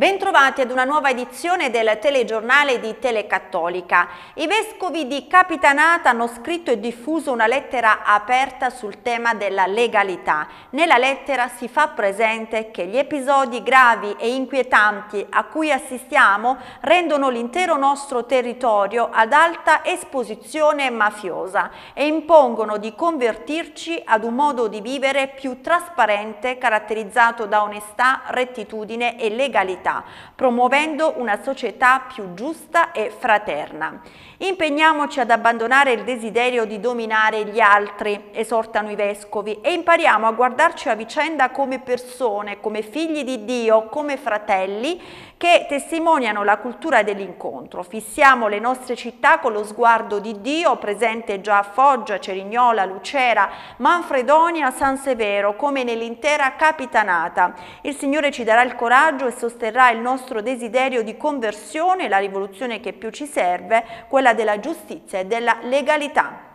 Bentrovati ad una nuova edizione del telegiornale di Telecattolica. I vescovi di Capitanata hanno scritto e diffuso una lettera aperta sul tema della legalità. Nella lettera si fa presente che gli episodi gravi e inquietanti a cui assistiamo rendono l'intero nostro territorio ad alta esposizione mafiosa e impongono di convertirci ad un modo di vivere più trasparente caratterizzato da onestà, rettitudine e legalità socialità, promuovendo una società più giusta e fraterna. Impegniamoci ad abbandonare il desiderio di dominare gli altri, esortano i vescovi, e impariamo a guardarci a vicenda come persone, come figli di Dio, come fratelli che testimoniano la cultura dell'incontro. Fissiamo le nostre città con lo sguardo di Dio, presente già a Foggia, Cerignola, Lucera, Manfredonia, San Severo, come nell'intera capitanata. Il Signore ci darà il coraggio e sosterrà il nostro desiderio di conversione, la rivoluzione che più ci serve, quella della giustizia e della legalità.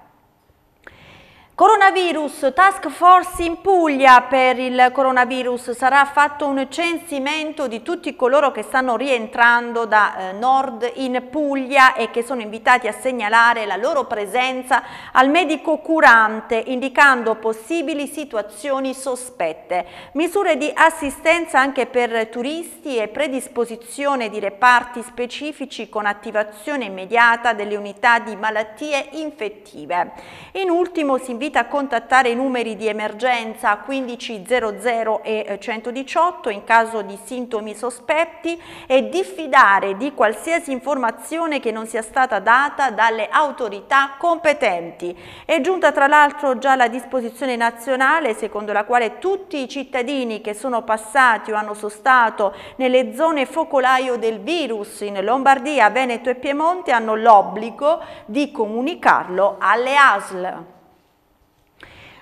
Coronavirus, task force in Puglia per il coronavirus, sarà fatto un censimento di tutti coloro che stanno rientrando da eh, nord in Puglia e che sono invitati a segnalare la loro presenza al medico curante indicando possibili situazioni sospette. Misure di assistenza anche per turisti e predisposizione di reparti specifici con attivazione immediata delle unità di malattie infettive. In ultimo si invita invita a contattare i numeri di emergenza 1500 e 118 in caso di sintomi sospetti e diffidare di qualsiasi informazione che non sia stata data dalle autorità competenti. È giunta tra l'altro già la disposizione nazionale secondo la quale tutti i cittadini che sono passati o hanno sostato nelle zone focolaio del virus in Lombardia, Veneto e Piemonte hanno l'obbligo di comunicarlo alle ASL.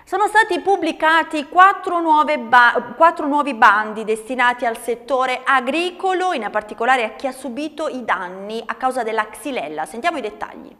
Sono stati pubblicati quattro, quattro, nuovi bandi destinati al settore agricolo, in particolare a chi ha subito i danni a causa della xylella. Sentiamo i dettagli.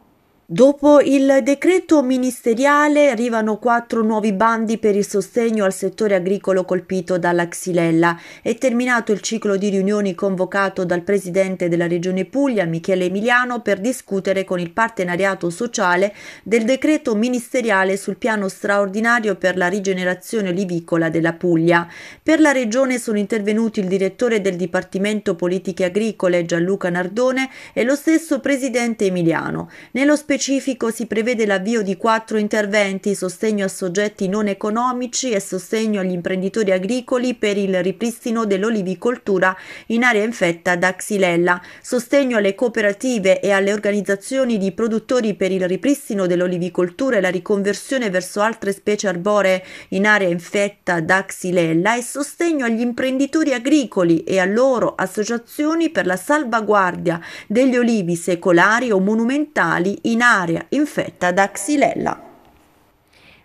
Dopo il decreto ministeriale arrivano quattro nuovi bandi per il sostegno al settore agricolo colpito dalla Xylella. È terminato il ciclo di riunioni convocato dal presidente della regione Puglia, Michele Emiliano, per discutere con il partenariato sociale del decreto ministeriale sul piano straordinario per la rigenerazione olivicola della Puglia. Per la regione sono intervenuti il direttore del Dipartimento Politiche Agricole Gianluca Nardone e lo stesso presidente Emiliano. Nello specifico si prevede l'avvio di quattro interventi, sostegno a soggetti non economici e sostegno agli imprenditori agricoli per il ripristino dell'olivicoltura in area infetta da Xylella, sostegno alle cooperative e alle organizzazioni di produttori per il ripristino dell'olivicoltura e la riconversione verso altre specie arboree in area infetta da Xylella e sostegno agli imprenditori agricoli e a loro associazioni per la salvaguardia degli olivi secolari o monumentali in area infetta da Xylella.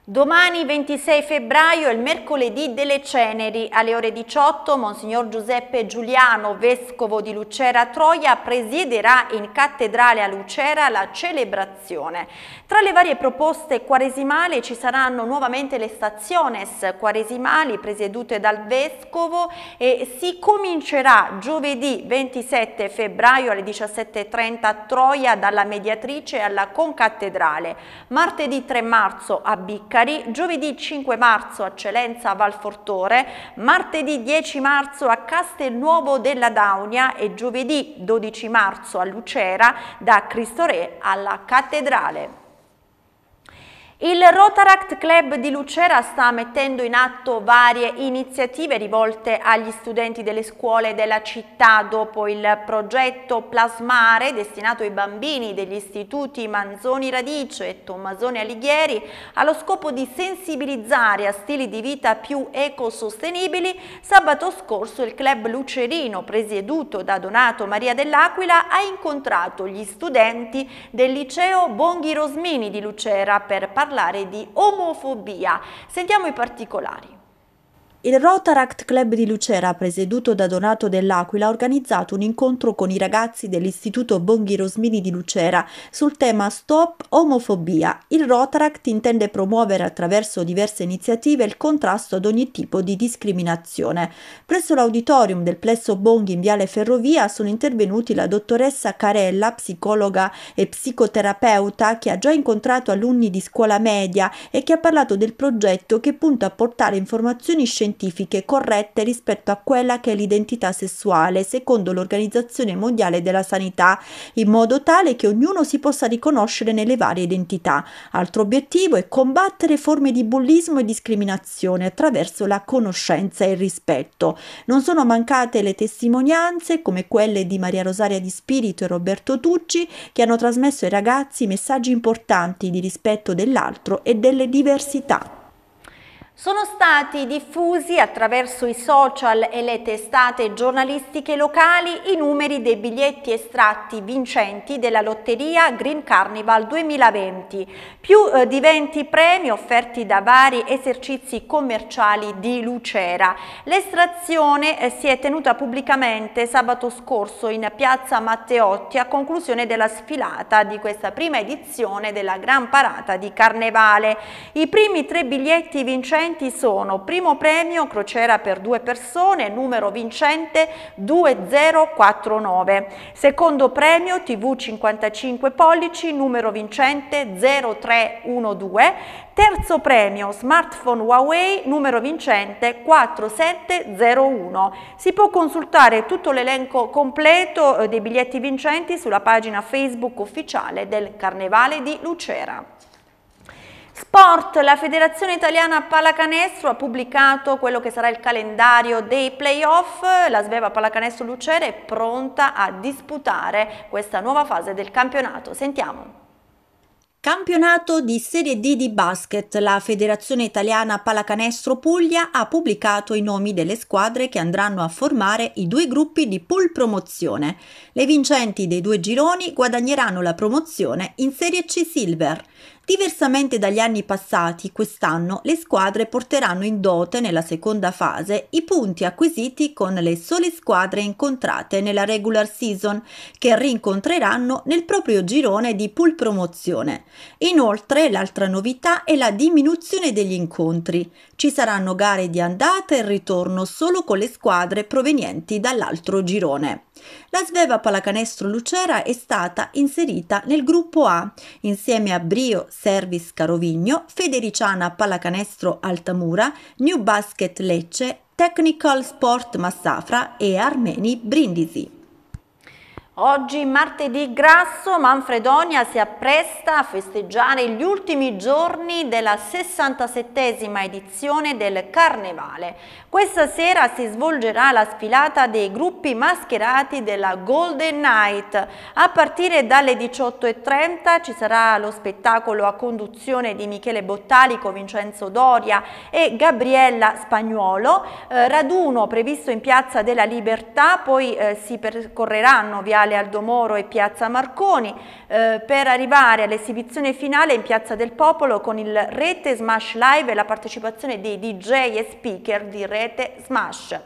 Domani 26 febbraio è il mercoledì delle ceneri. Alle ore 18 Monsignor Giuseppe Giuliano, vescovo di Lucera Troia, presiederà in cattedrale a Lucera la celebrazione. Tra le varie proposte quaresimali ci saranno nuovamente le staziones quaresimali presiedute dal vescovo e si comincerà giovedì 27 febbraio alle 17.30 a Troia dalla mediatrice alla concattedrale. Martedì 3 marzo a Bicca Saccari, giovedì 5 marzo a Celenza Valfortore, martedì 10 marzo a Castelnuovo della Daunia e giovedì 12 marzo a Lucera da Cristo Re alla Cattedrale. Il Rotaract Club di Lucera sta mettendo in atto varie iniziative rivolte agli studenti delle scuole della città dopo il progetto Plasmare destinato ai bambini degli istituti Manzoni Radice e Tommasone Alighieri allo scopo di sensibilizzare a stili di vita più ecosostenibili. Sabato scorso il club lucerino presieduto da Donato Maria dell'Aquila ha incontrato gli studenti del liceo Bonghi Rosmini di Lucera per parlare parlare di omofobia. Sentiamo i particolari. Il Rotaract Club di Lucera, presieduto da Donato dell'Aquila, ha organizzato un incontro con i ragazzi dell'Istituto Bonghi Rosmini di Lucera sul tema Stop Omofobia. Il Rotaract intende promuovere attraverso diverse iniziative il contrasto ad ogni tipo di discriminazione. Presso l'auditorium del Plesso Bonghi in Viale Ferrovia sono intervenuti la dottoressa Carella, psicologa e psicoterapeuta, che ha già incontrato alunni di scuola media e che ha parlato del progetto che punta a portare informazioni scientifiche scientifiche corrette rispetto a quella che è l'identità sessuale, secondo l'Organizzazione Mondiale della Sanità, in modo tale che ognuno si possa riconoscere nelle varie identità. Altro obiettivo è combattere forme di bullismo e discriminazione attraverso la conoscenza e il rispetto. Non sono mancate le testimonianze, come quelle di Maria Rosaria Di Spirito e Roberto Tucci, che hanno trasmesso ai ragazzi messaggi importanti di rispetto dell'altro e delle diversità. Sono stati diffusi attraverso i social e le testate giornalistiche locali i numeri dei biglietti estratti vincenti della lotteria Green Carnival 2020, più eh, di 20 premi offerti da vari esercizi commerciali di Lucera. L'estrazione eh, si è tenuta pubblicamente sabato scorso in piazza Matteotti a conclusione della sfilata di questa prima edizione della Gran Parata di Carnevale. I primi tre biglietti vincenti vincenti sono primo premio crociera per due persone, numero vincente 2049, secondo premio TV 55 pollici, numero vincente 0312, terzo premio smartphone Huawei, numero vincente 4701. Si può consultare tutto l'elenco completo eh, dei biglietti vincenti sulla pagina Facebook ufficiale del Carnevale di Lucera. Sport, la Federazione Italiana Pallacanestro ha pubblicato quello che sarà il calendario dei playoff, la Sveva Pallacanestro Lucere è pronta a disputare questa nuova fase del campionato. Sentiamo. Campionato di Serie D di basket. La Federazione Italiana Pallacanestro Puglia ha pubblicato i nomi delle squadre che andranno a formare i due gruppi di pool promozione. Le vincenti dei due gironi guadagneranno la promozione in Serie C Silver. Diversamente dagli anni passati, quest'anno le squadre porteranno in dote nella seconda fase i punti acquisiti con le sole squadre incontrate nella regular season, che rincontreranno nel proprio girone di pool promozione. Inoltre, l'altra novità è la diminuzione degli incontri. Ci saranno gare di andata e ritorno solo con le squadre provenienti dall'altro girone. La Sveva Pallacanestro Lucera è stata inserita nel gruppo A insieme a Brio Service Carovigno, Federiciana Pallacanestro Altamura, New Basket Lecce, Technical Sport Massafra e Armeni Brindisi. Oggi, martedì grasso, Manfredonia si appresta a festeggiare gli ultimi giorni della 67esima edizione del Carnevale. Questa sera si svolgerà la sfilata dei gruppi mascherati della Golden Night. A partire dalle 18.30 ci sarà lo spettacolo a conduzione di Michele Bottalico, Vincenzo Doria e Gabriella Spagnuolo, eh, raduno previsto in Piazza della Libertà, poi eh, si percorreranno via Viale Aldo Moro e Piazza Marconi eh, per arrivare all'esibizione finale in Piazza del Popolo con il Rete Smash Live e la partecipazione dei DJ e speaker di Rete Smash.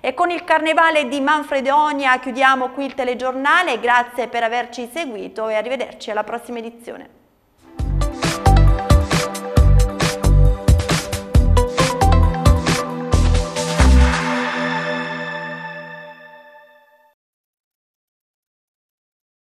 E con il carnevale di Manfredonia chiudiamo qui il telegiornale, grazie per averci seguito e arrivederci alla prossima edizione.